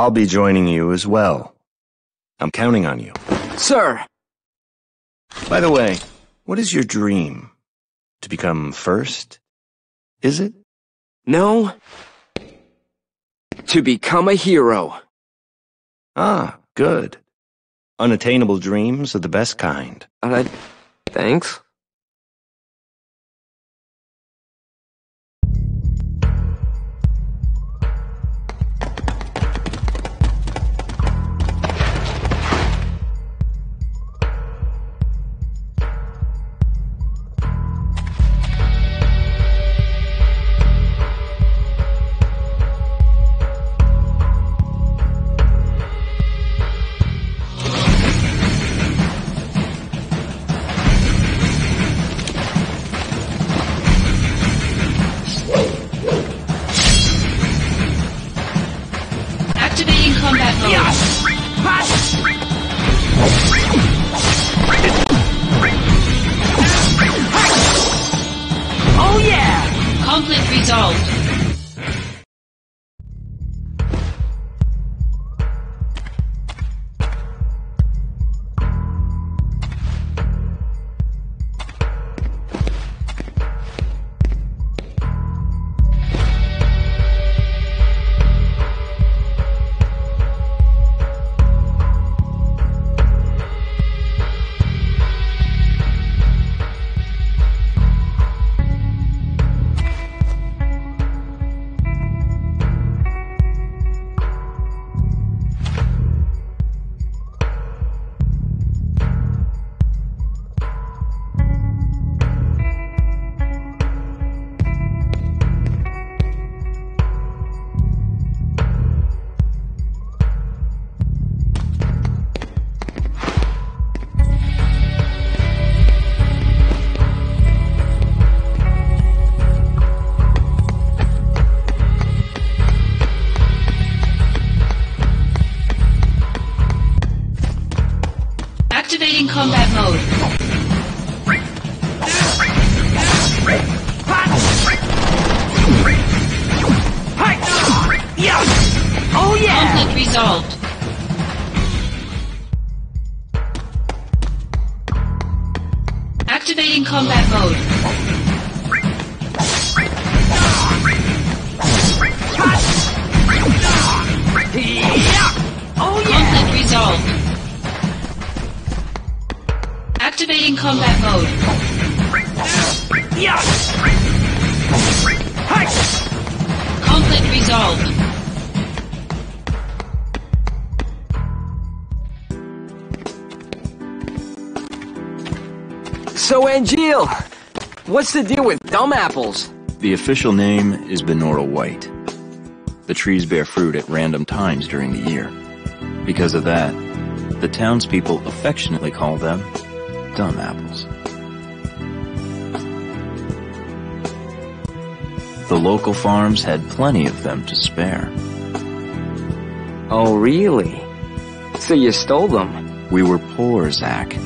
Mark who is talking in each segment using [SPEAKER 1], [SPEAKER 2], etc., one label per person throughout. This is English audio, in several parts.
[SPEAKER 1] I'll be joining you as well. I'm counting on you.
[SPEAKER 2] Sir!
[SPEAKER 1] By the way, what is your dream? To become first? Is it?
[SPEAKER 2] No. To become a hero.
[SPEAKER 1] Ah, good. Unattainable dreams are the best kind.
[SPEAKER 2] Uh, thanks.
[SPEAKER 3] Activating combat mode.
[SPEAKER 2] Oh yeah!
[SPEAKER 3] Conflict resolved. Activating combat mode. Conflict resolved.
[SPEAKER 2] So Angeal, what's the deal with dumb apples?
[SPEAKER 4] The official name is Banora White. The trees bear fruit at random times during the year. Because of that, the townspeople affectionately call them dumb apples. The local farms had plenty of them to spare.
[SPEAKER 2] Oh really? So you stole them?
[SPEAKER 4] We were poor, Zack.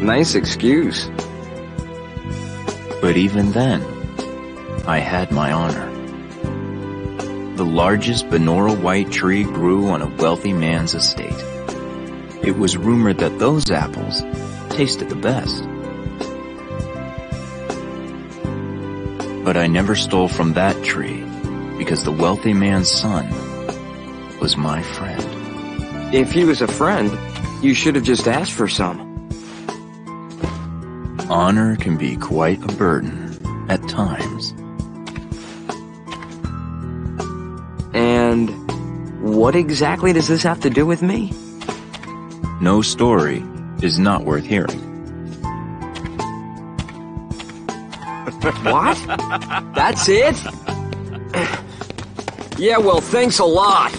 [SPEAKER 2] Nice excuse.
[SPEAKER 4] But even then, I had my honor. The largest Banora white tree grew on a wealthy man's estate. It was rumored that those apples tasted the best. But I never stole from that tree because the wealthy man's son was my friend.
[SPEAKER 2] If he was a friend, you should have just asked for some.
[SPEAKER 4] Honor can be quite a burden at times.
[SPEAKER 2] And what exactly does this have to do with me?
[SPEAKER 4] No story is not worth hearing.
[SPEAKER 2] What? That's it? yeah, well, thanks a lot.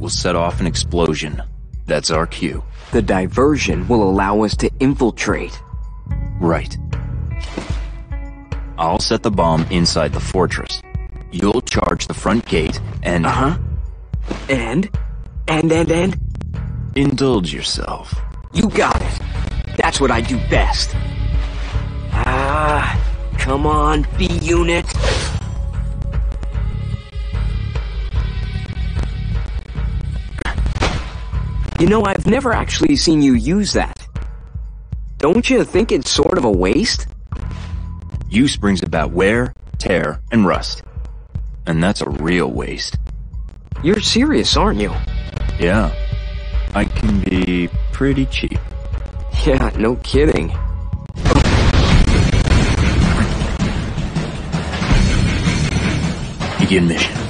[SPEAKER 4] Will set off an explosion. That's our cue.
[SPEAKER 2] The diversion will allow us to infiltrate.
[SPEAKER 4] Right. I'll set the bomb inside the fortress. You'll charge the front gate and
[SPEAKER 2] Uh huh. And? And, and, and?
[SPEAKER 4] indulge yourself.
[SPEAKER 2] You got it. That's what I do best. Ah, come on, B You know, I've never actually seen you use that. Don't you think it's sort of a waste?
[SPEAKER 4] Use brings about wear, tear, and rust. And that's a real waste.
[SPEAKER 2] You're serious, aren't you?
[SPEAKER 4] Yeah. I can be pretty cheap.
[SPEAKER 2] Yeah, no kidding.
[SPEAKER 4] Begin mission.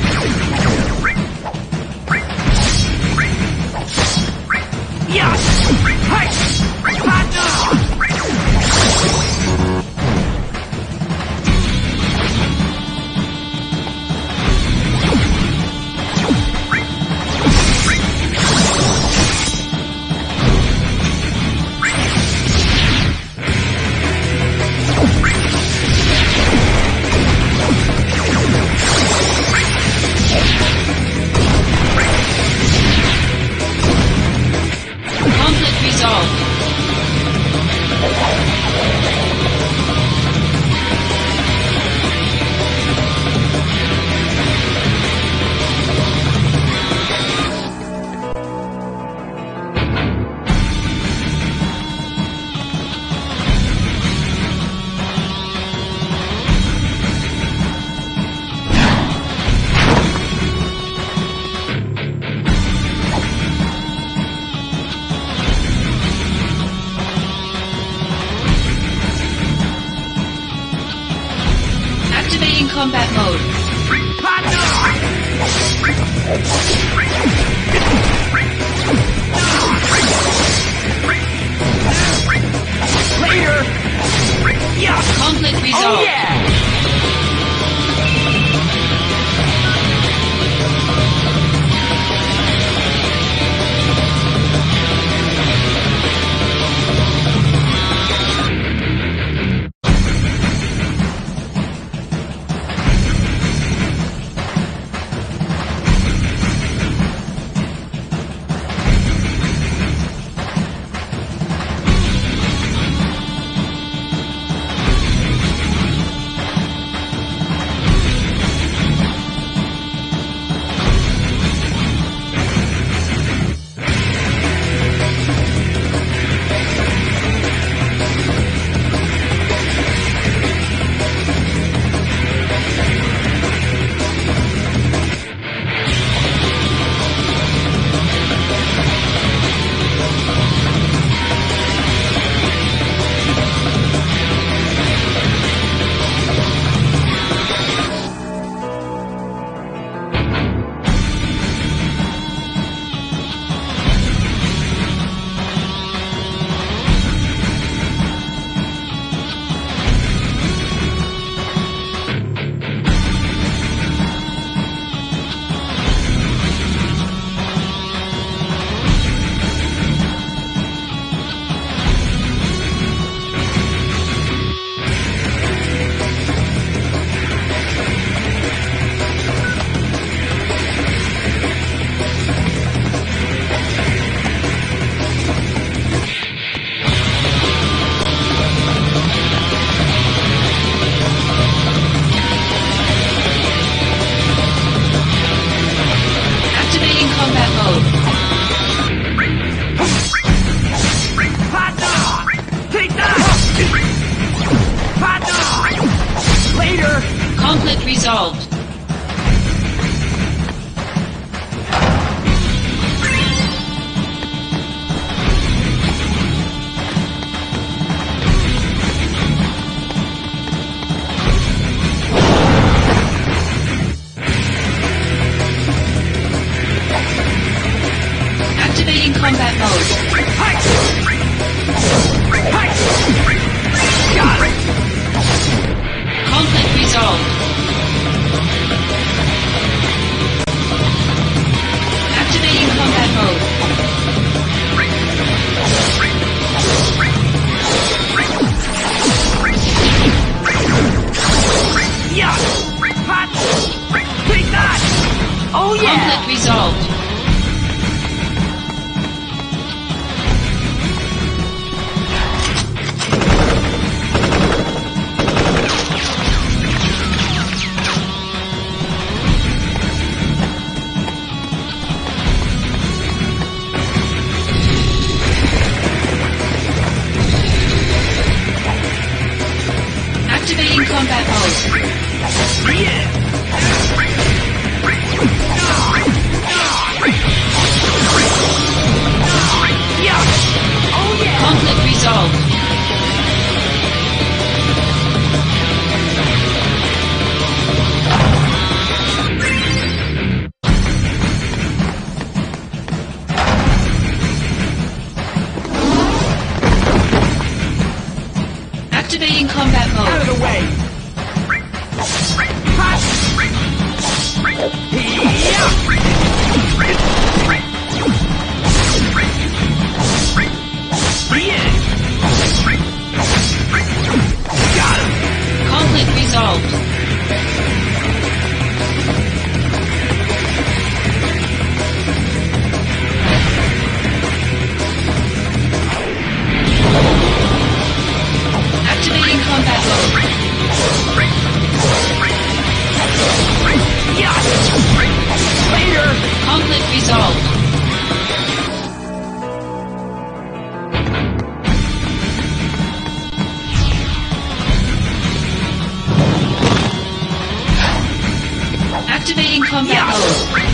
[SPEAKER 2] Later!
[SPEAKER 3] Conflict resolved.
[SPEAKER 2] Out
[SPEAKER 3] Activating combat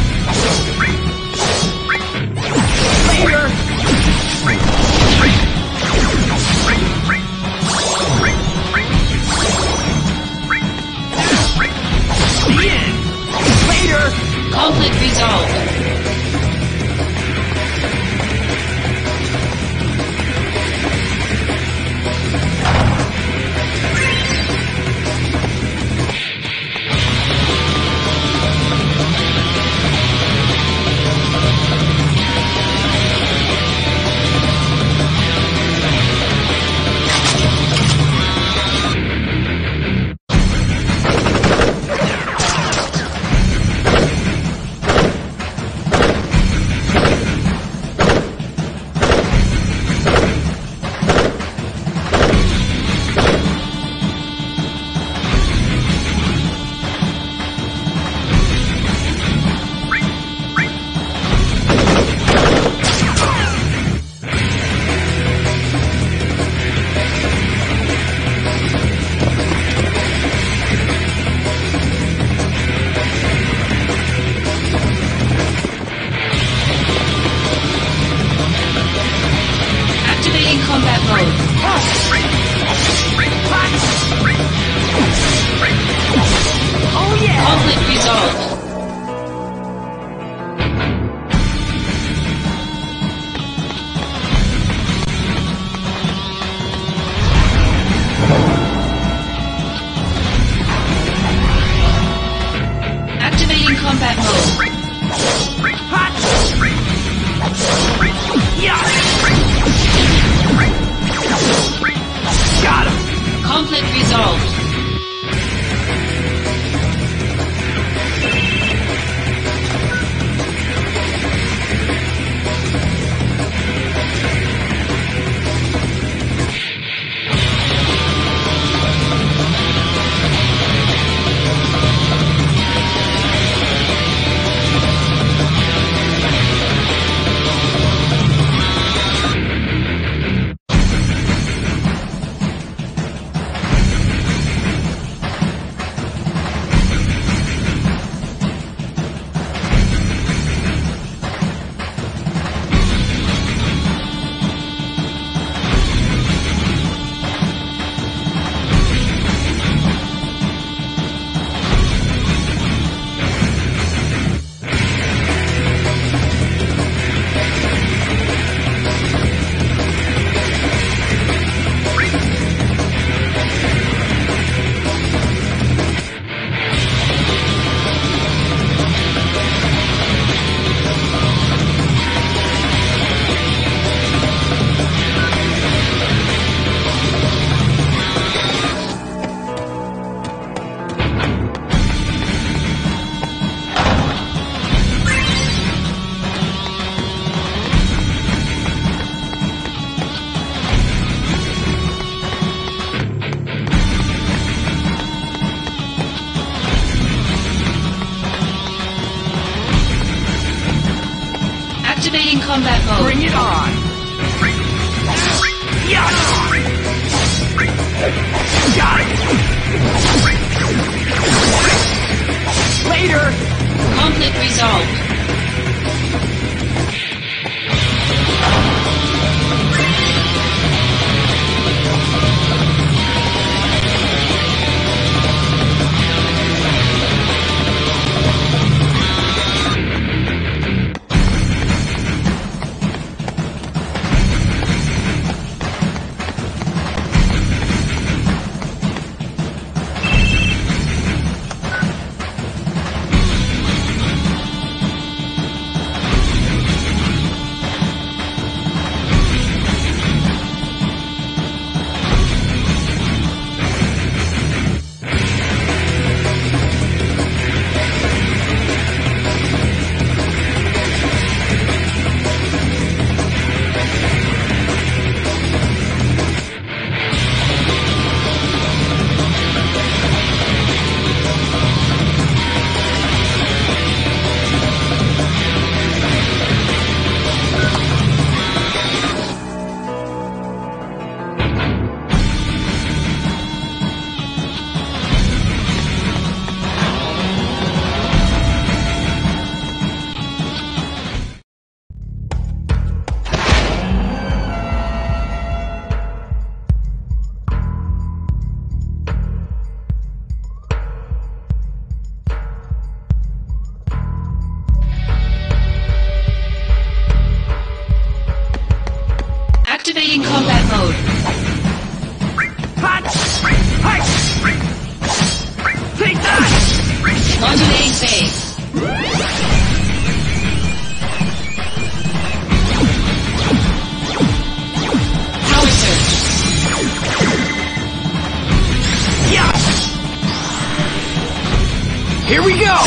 [SPEAKER 2] go!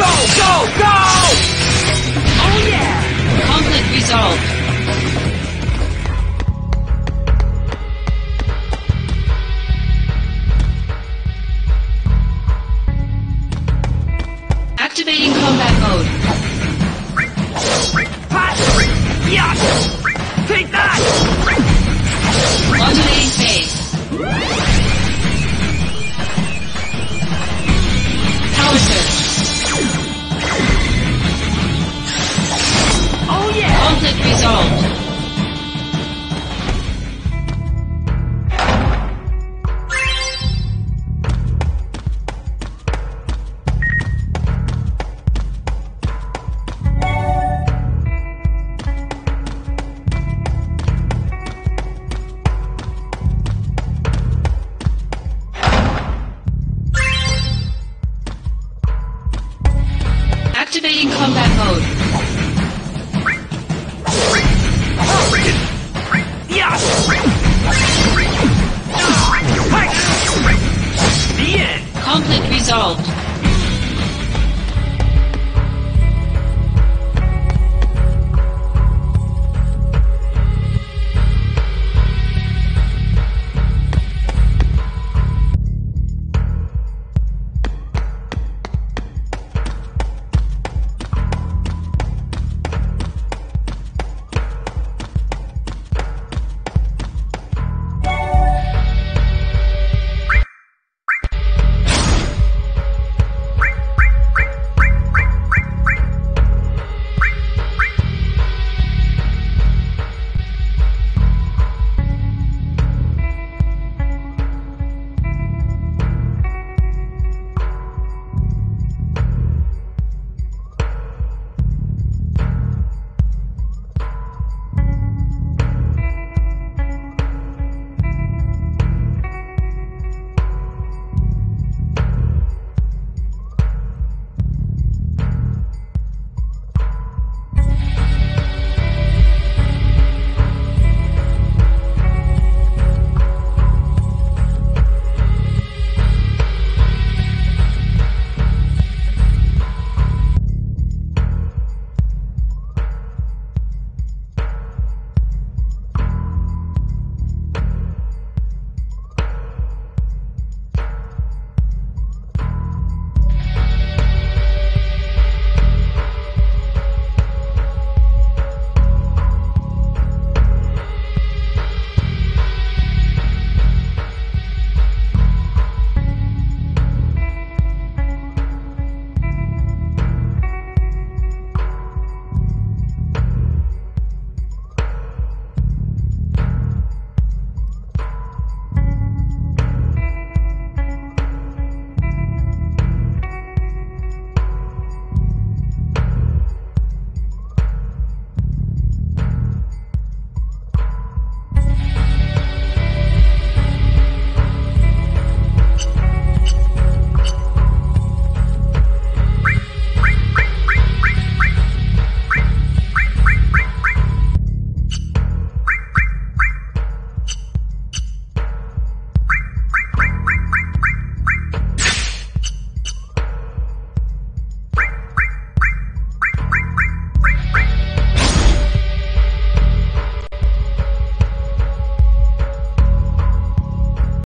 [SPEAKER 2] Go, go, go! Oh yeah!
[SPEAKER 3] Conflict resolved.